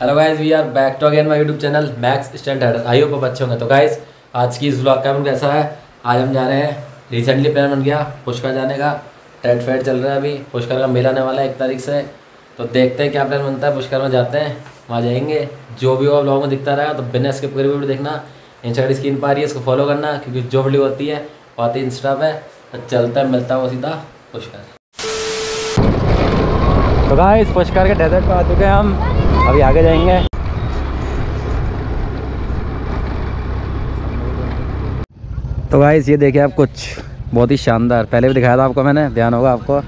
Hello guys we are back to again my YouTube channel Max Stand I hope अच्छे होंगे। तो guys आज की इस ब्लॉग का मन कैसा है, आज हम जा रहे हैं। रिसेंटली प्लान बन गया पुष्कर जाने का। ट्रेड फेड चल रहा है अभी। पुष्कर का मेला आने वाला है एक तारीख से। तो देखते हैं क्या प्लान बनता है। पुष्कर में जाते हैं, वहाँ जाएँगे। जो भी होगा ब्लॉग में दिखता रहेगा तो बिना स्किप करके वीडियो देखना। इंस्टा की स्क्रीन पर आ रही है, इसको फॉलो करना, क्योंकि जो वीडियो होती है वो आती है इंस्टा पे। तो चलता है, मिलता है वो सीधा पुष्कर। तो गाइस पुष्कर के डेजर्ट पे आ चुके हैं हम। अभी आगे जाएँगे। तो गाइस ये देखिए आप कुछ। बहुत ही शानदार। पहले भी दिखाया था आपको मैंने ध्यान होगा आपको।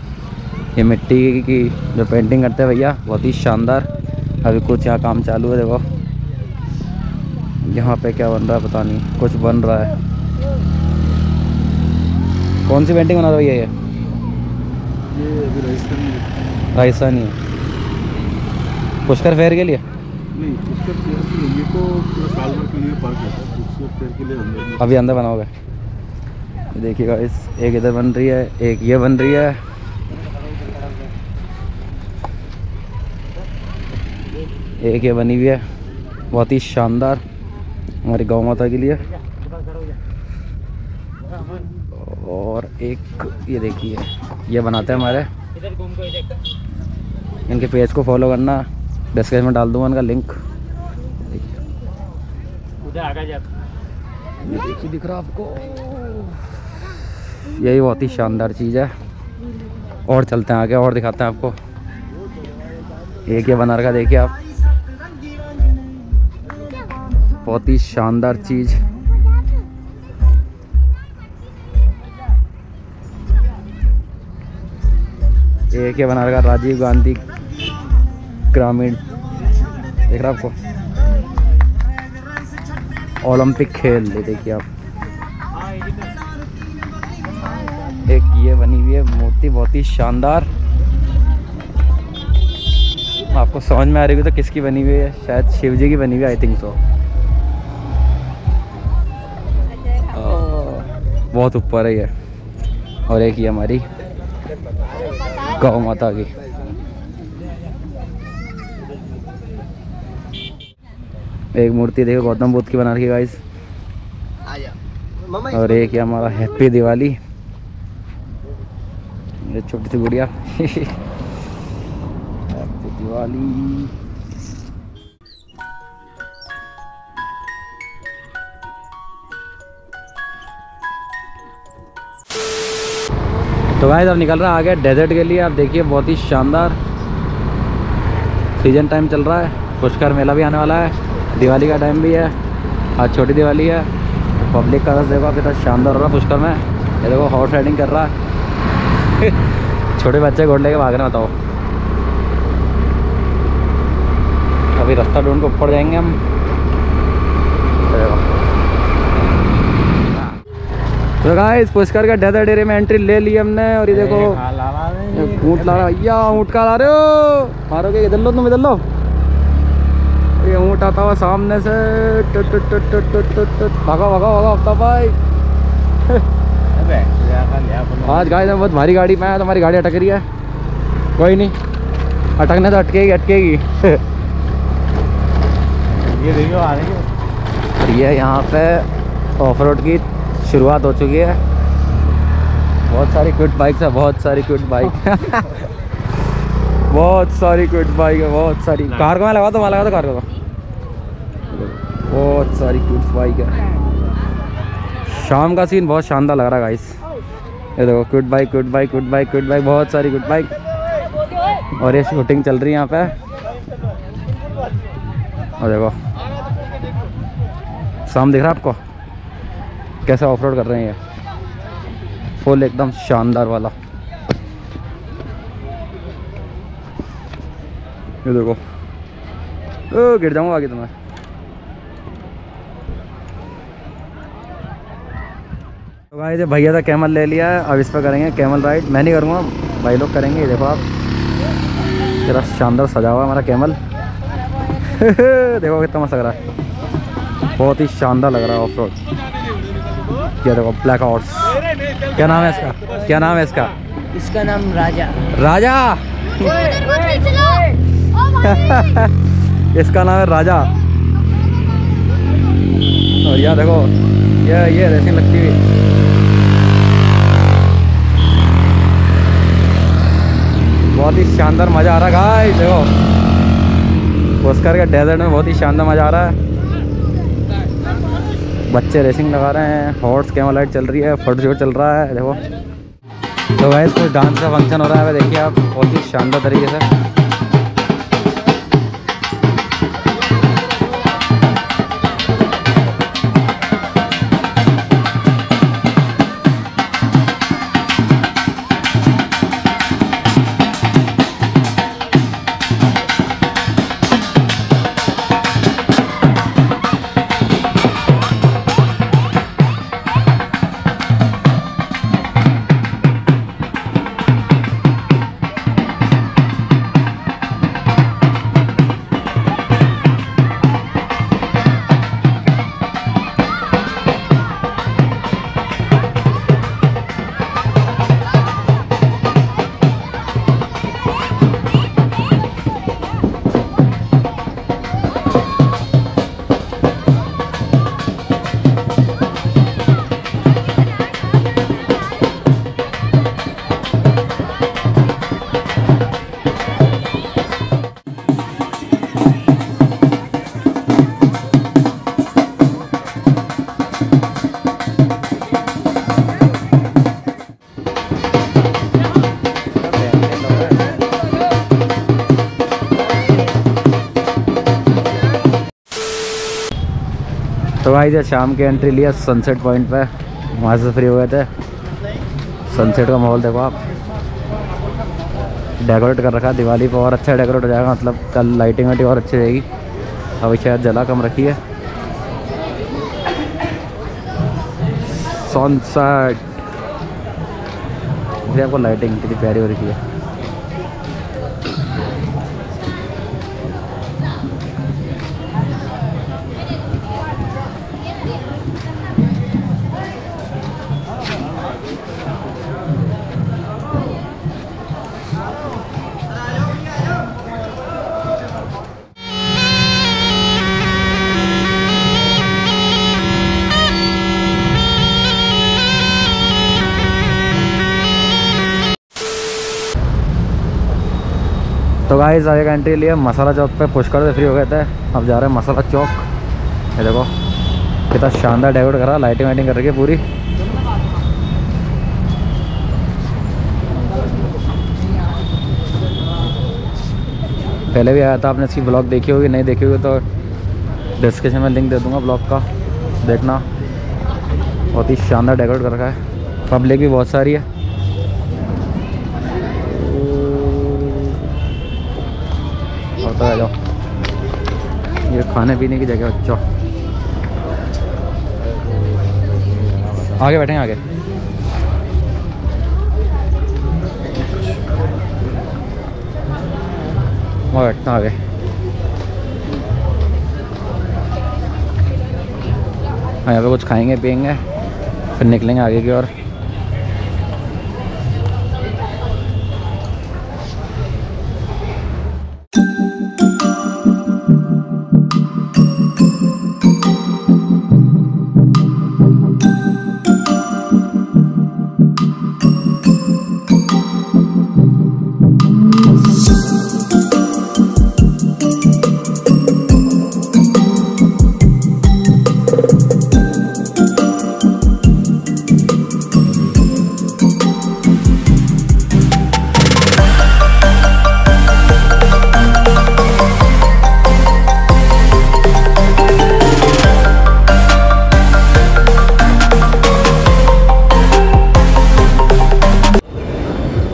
ये मिट्टी की जो पेंटिंग करते हैं भैया बहुत ही शानदार। अभी कुछ यहाँ काम चालू है देखो। यहाँ पे क्या बन रहा है पता नहीं। कुछ बन रहा है। कौन सी पेंटिंग बना रहा है भैया ये? राजस्थानी है पुष्कर फेयर के लिए? नहीं उसका पेड़ के लिए तो पूरा साल भर के लिए पार्क है उसके पेड़ के लिए अंदर अभी अंदर बनाओगे देखिएगा इस एक इधर बन रही है एक ये बन रही है। एक ये बनी हुई है बहुत ही शानदार हमारी गौ माता के लिए। और एक ये देखिए ये बनाते हैं हमारे। इनके पेज को फॉलो करना। डिस्क्रिप्शन में डाल दूँगा इनका लिंक ये देखिए दिख रहा आपको। यही बहुत ही शानदार चीज़ है। और चलते हैं आगे और दिखाते हैं आपको। एक ये बना रखा देखिए आप। बहुत ही शानदार चीज़। एक ये बना रखा राजीव गांधी ग्रामीण। देख रहा आपको। ओलंपिक खेल, ये देखिए आप। एक ये बनी हुई है, मूर्ति बहुत ही शानदार। आपको समझ में आ रही होगी तो किसकी बनी हुई है? शायद शिव जी की बनी हुई आई थिंक सो बहुत ऊपर है ये। और एक ये हमारी गौ माता की। एक मूर्ति देखो गौतम बुद्ध की बना रखी है गाइस और एक ये हमारा हैप्पी दिवाली। ये छोटी सी गुड़िया। हैप्पी दिवाली। तो गाइस अब निकल रहा है आगे डेजर्ट के लिए। आप देखिए बहुत ही शानदार सीज़न टाइम चल रहा है। पुष्कर मेला भी आने वाला है। दिवाली का टाइम भी है आज छोटी दिवाली है पब्लिक का देखो आप कितना शानदार हो रहा है पुष्कर में। ये देखो हॉर्स राइडिंग कर रहा है। छोटे बच्चे घोड़ लेके भाग रहे हैं बताओ। अभी रास्ता ढूंढ के ऊपर जाएँगे हम। तो गाइस पुष्कर का डेजर्ट एरिया में एंट्री ले ली हमने और ये देखो। ऊँट ला रहा भैया ऊँट का ला रहे हो। मारोगे इधर लो तुम इधर लो। ये ऊँट आता हुआ सामने से टुट टुट टुट टुट टुट टुट टुट भागो भागो भागो हफ़्ता भाई। आज गाइस में बहुत भारी गाड़ी में तुम्हारी गाड़ी अटक रही है। कोई नहीं अटकने तो अटकेगी अटकेगी। ये देखिए आ रही है। ये यहाँ पे ऑफ़ रोड की शुरुआत हो चुकी है। बहुत सारी क्विट बाइक्स है बहुत सारी क्विट बाइक बहुत सारी क्विट बाइक है बहुत सारी। कार को मैं लगा दो मैं लगा दो कार को। बहुत सारी क्विट बाइक है। शाम का सीन बहुत शानदार लग रहा है गाइस ये देखो quit bike quit bike quit bike quit bike बहुत सारी क्विट बाइक और ये शूटिंग चल रही है यहाँ पे। और देखो। शाम दिख रहा है आपको? कैसे ऑफ़ रोड कर रहे हैं ये? फुल एकदम शानदार वाला। ये देखो। ओ गिर जाऊँगा आगे तुम्हें तो भाई ये भैया था कैमल ले लिया है। अब इस पर करेंगे कैमल राइड मैं नहीं करूँगा भाई लोग करेंगे देखो आप। तेरा शानदार सजा हुआ हमारा कैमल देखो कितना मस्त लग रहा है। बहुत ही शानदार लग रहा है ऑफ़ रोड ये देखो ब्लैक हॉर्स क्या नाम है इसका? क्या नाम है इसका? इसका नाम राजा। राजा! इसका नाम है राजा। और यह देखो, ये ये रेसिंग लगती हुई। बहुत ही शानदार मज़ा आ रहा है गाइस देखो। पुष्कर के डेजर्ट में बहुत ही शानदार मज़ा आ रहा है। बच्चे रेसिंग लगा रहे हैं हॉर्स कैमरा लाइट चल रही है फ़ोटो चल रहा है, देखो। तो गाइस कुछ डांस का फ़ंक्शन हो रहा है, देखिए आप, बहुत ही शानदार तरीके से। तो भाई जब शाम की एंट्री लिया सनसेट पॉइंट पे। वहाँ से फ्री हो गए थे। सनसेट का माहौल देखो आप। डेकोरेट कर रखा, दिवाली पर और अच्छा डेकोरेट हो जाएगा मतलब कल लाइटिंग वाइटिंग और अच्छी रहेगी। अभी शायद जला कम रखी है। सनसेट आपको लाइटिंग कितनी प्यारी हो रही है। गाइस आगे का एंट्री लिया। मसाला चौक पे पुष्कर से फ्री हो गए थे। अब जा रहे हैं मसाला चौक। ये देखो, कितना शानदार डेकोरेट करा लाइटिंग वाइटिंग कर रही है पूरी। पहले भी आया था, आपने इसकी ब्लॉग देखी होगी, नहीं देखी होगी तो डिस्क्रिप्शन में लिंक दे दूँगा ब्लॉग का। देखना। बहुत ही शानदार डेकोरेट कर रखा है। पब्लिक भी बहुत सारी है। तो आ जाओ। ये खाने पीने की जगह बच्चों आगे बैठेंगे आगे। मैं बैठता आगे। हाँ यहाँ पे कुछ खाएँगे, पियेंगे, फिर निकलेंगे आगे की ओर।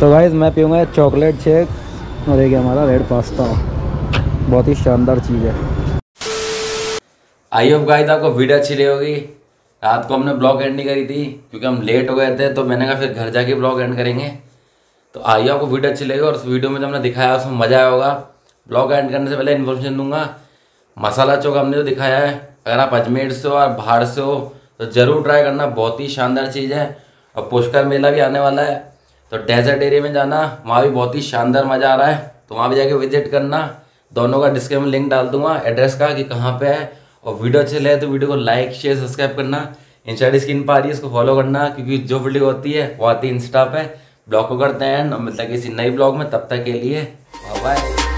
तो गाइज़ मैं पीऊँगा चॉकलेट शेक और एक हमारा रेड पास्ता बहुत ही शानदार चीज़ है। आई होप गाइस आपको वीडियो अच्छी लगी होगी। रात को हमने ब्लॉग एंड नहीं करी थी, क्योंकि हम लेट हो गए थे तो मैंने कहा फिर घर जाके ब्लॉग एंड करेंगे। तो आइए आपको वीडियो अच्छी लगी और उस वीडियो में जो हमने दिखाया, उसमें मज़ा आया होगा। ब्लॉग एंड करने से पहले इन्फॉर्मेशन दूँगा। मसाला चौक हमने जो दिखाया है, अगर आप अजमेर से हो और बाहर से हो तो ज़रूर ट्राई करना। बहुत ही शानदार चीज़ है। और पुष्कर मेला भी आने वाला है। तो डेजर्ट एरिया में जाना, वहाँ भी बहुत ही शानदार मज़ा आ रहा है। तो वहाँ भी जाके विज़िट करना। दोनों का डिस्क्रिप्शन लिंक डाल दूँगा एड्रेस का, कि कहाँ पे है। और वीडियो अच्छे लगे तो वीडियो को लाइक शेयर सब्सक्राइब करना। इंस्टा स्क्रीन पर आ रही है इसको फॉलो करना, क्योंकि जो वीडियो होती है, वो आती है इंस्टा पे। ब्लॉग को करते हैं, और मिलता है किसी नई ब्लॉग में, तब तक के लिए बाय